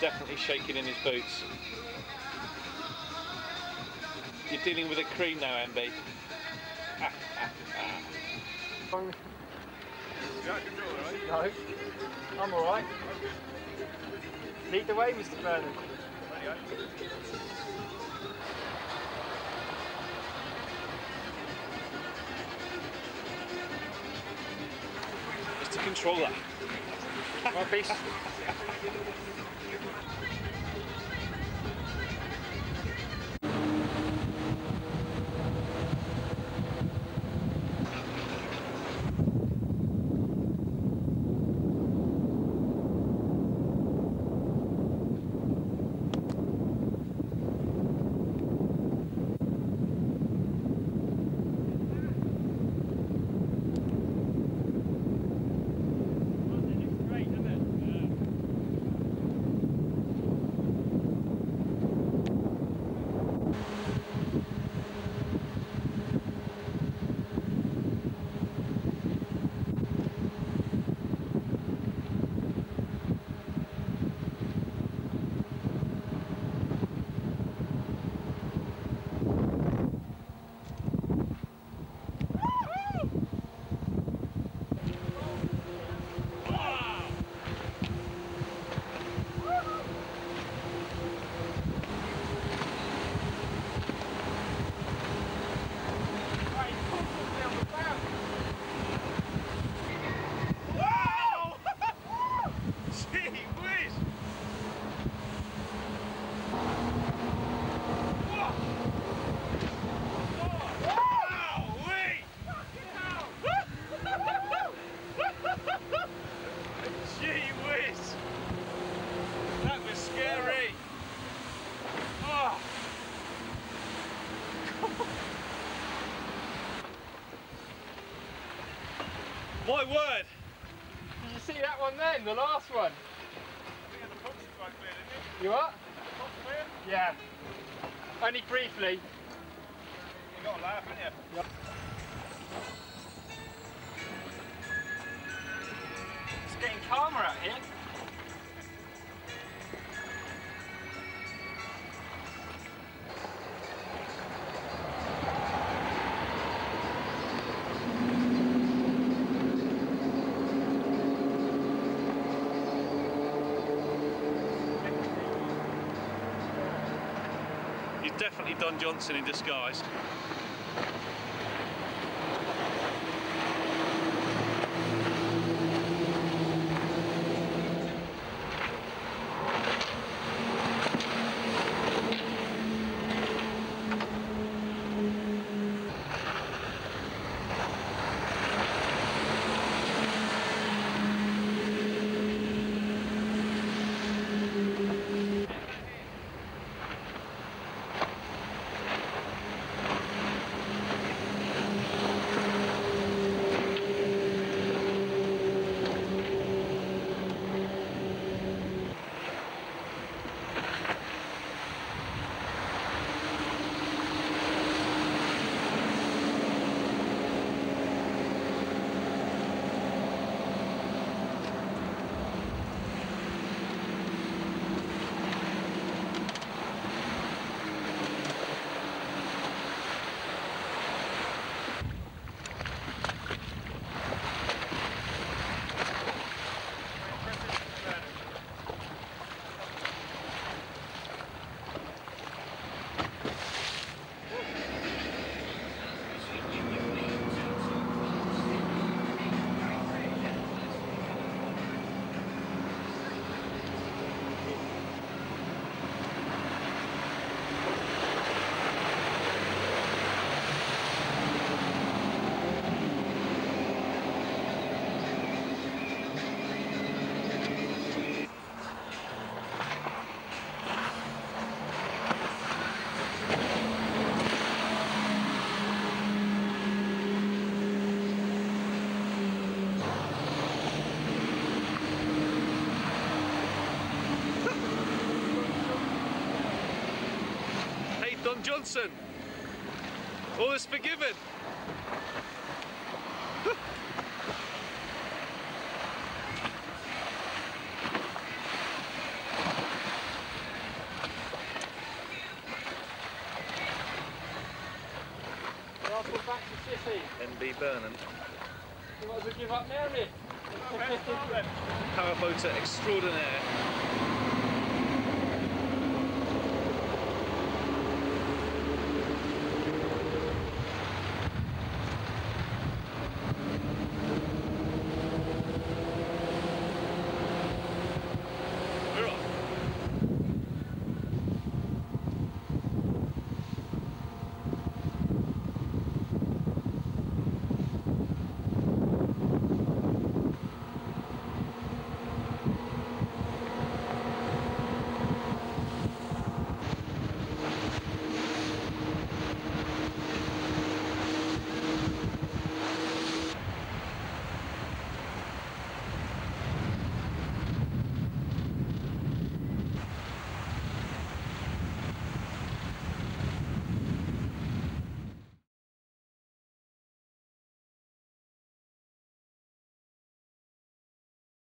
definitely shaking in his boots. You're dealing with a cream now, MB. No, I'm alright. Lead the way, Mr. Vernon. Mr. Controller. My beast. My word! Did you see that one then? The last one? You what? Yeah. Only briefly. You got to laugh, haven't you? It's getting calmer out here. He's definitely Don Johnson in disguise. Don Johnson. All is forgiven. Back to city. NB Burnham. You might as well give up now, Nick. Power boater extraordinaire.